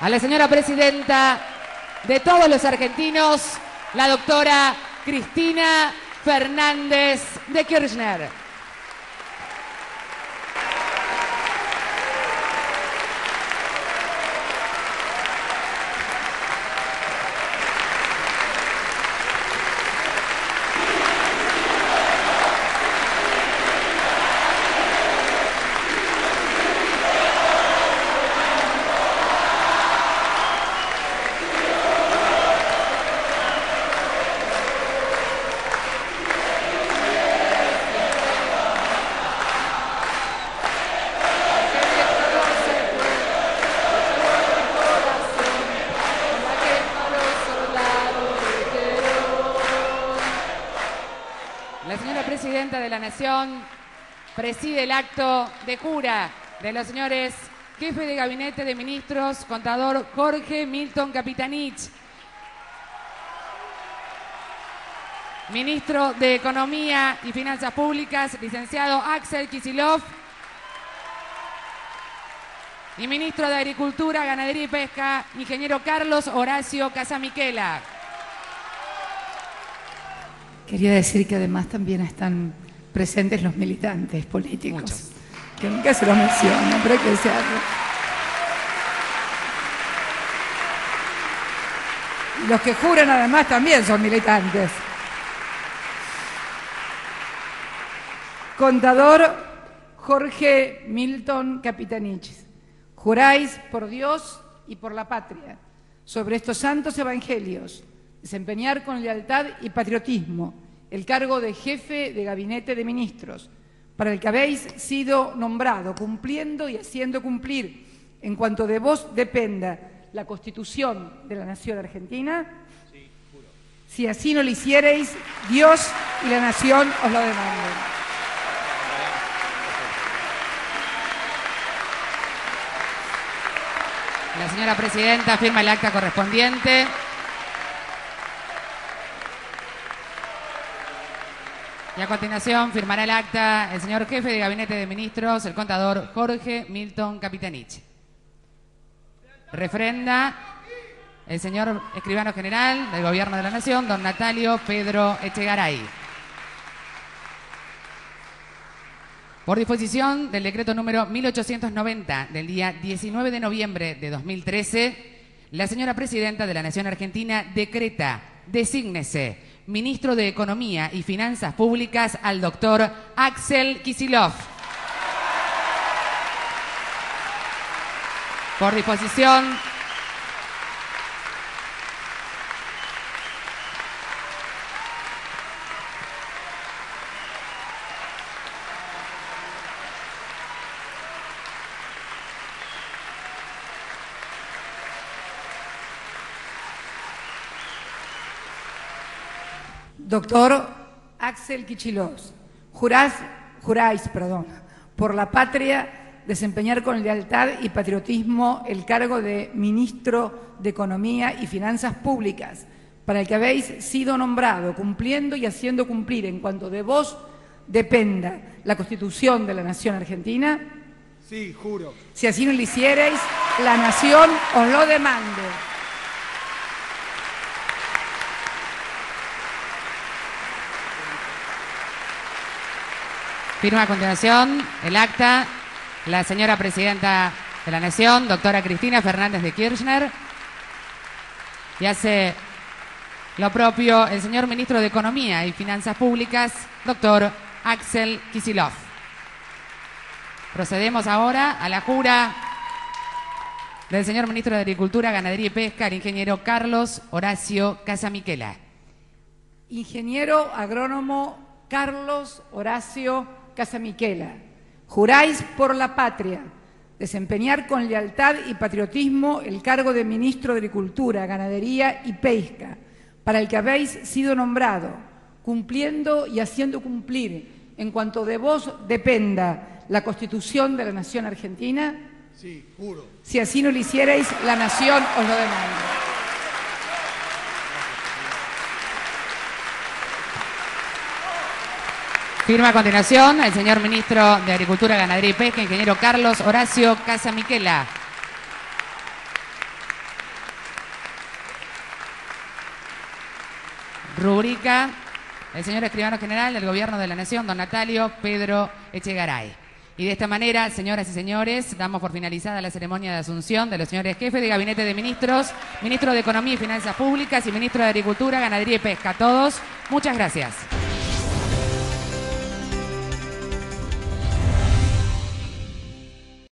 a la señora presidenta de todos los argentinos, la doctora Cristina Fernández de Kirchner. Preside el acto de jura de los señores jefe de gabinete de ministros, contador Jorge Milton Capitanich, ministro de Economía y Finanzas Públicas, licenciado Axel Kisilov, y ministro de Agricultura, Ganadería y Pesca, ingeniero Carlos Horacio Casamiquela. Quería decir que además también están presentes los militantes políticos, que nunca se lo mencionan, pero hay que desearlo. Los que juran además también son militantes. Contador Jorge Milton Capitanich, juráis por Dios y por la patria sobre estos santos evangelios, desempeñar con lealtad y patriotismo el cargo de jefe de gabinete de ministros, para el que habéis sido nombrado, cumpliendo y haciendo cumplir, en cuanto de vos dependa, la Constitución de la Nación Argentina? Si así no lo hicierais, Dios y la Nación os lo demanden. La señora presidenta firma el acta correspondiente. Y a continuación firmará el acta el señor jefe de Gabinete de Ministros, el contador Jorge Milton Capitanich. Refrenda el señor escribano general del Gobierno de la Nación, don Natalio Pedro Echegaray. Por disposición del decreto número 1890 del día 19 de noviembre de 2013, la señora presidenta de la Nación Argentina decreta, desígnese ministro de Economía y Finanzas Públicas, al doctor Axel Kisilov. Por disposición Doctor Axel Kichilos, juráis perdón, por la patria desempeñar con lealtad y patriotismo el cargo de Ministro de Economía y Finanzas Públicas, para el que habéis sido nombrado, cumpliendo y haciendo cumplir en cuanto de vos dependa la Constitución de la Nación Argentina? Sí, juro. Si así no lo hicierais, la Nación os lo demande. Firma a continuación el acta la señora presidenta de la Nación, doctora Cristina Fernández de Kirchner. Y hace lo propio el señor ministro de Economía y Finanzas Públicas, doctor Axel Kisilov. Procedemos ahora a la jura del señor ministro de Agricultura, Ganadería y Pesca, el ingeniero Carlos Horacio Casamiquela. Ingeniero agrónomo Carlos Horacio Casa Miquela, juráis por la patria desempeñar con lealtad y patriotismo el cargo de ministro de Agricultura, Ganadería y Pesca, para el que habéis sido nombrado, cumpliendo y haciendo cumplir, en cuanto de vos dependa, la Constitución de la Nación Argentina? Sí, juro. Si así no lo hicierais, la Nación os lo demanda. Firma a continuación el señor ministro de Agricultura, Ganadería y Pesca, ingeniero Carlos Horacio Casamiquela. Rubrica el señor escribano general del Gobierno de la Nación, don Natalio Pedro Echegaray. Y de esta manera, señoras y señores, damos por finalizada la ceremonia de asunción de los señores jefes de gabinete de ministros, ministro de Economía y Finanzas Públicas y ministro de Agricultura, Ganadería y Pesca. A todos, muchas gracias.